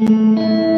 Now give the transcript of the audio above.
Thank you.